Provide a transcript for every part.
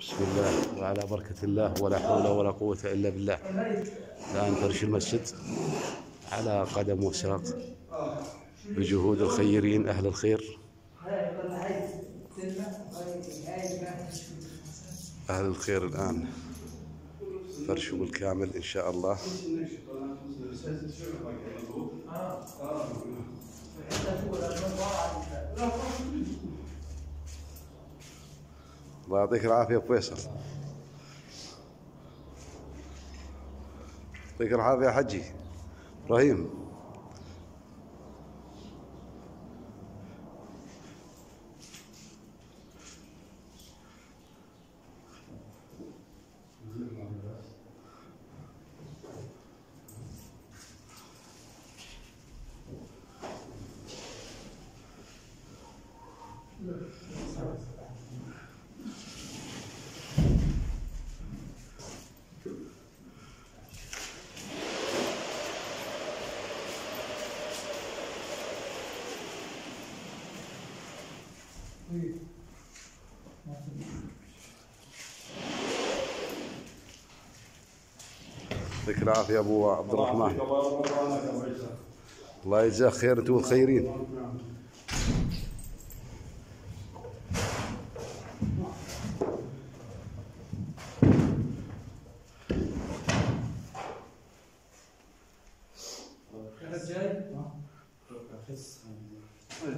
بسم الله وعلى بركة الله ولا حول ولا قوة إلا بالله. الآن فرش المسجد على قدم وساق بجهود الخيرين أهل الخير. أهل الخير الآن فرشه بالكامل إن شاء الله. الله يعطيك العافية أبو فيصل. يعطيك العافية يا حجي. إبراهيم. يعطيك العافية يا أبو عبد الرحمن. الله يجزاك خير أنتم الخيرين.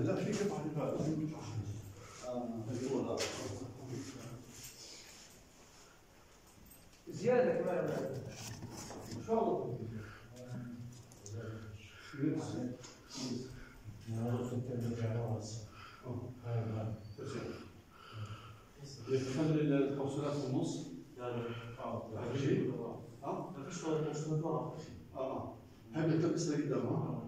لا في قطعة زيادة كمان ان شاء الله يخلي التوصيلات في النص آه آه شيء آه آه هاي بتلبس لقدام ها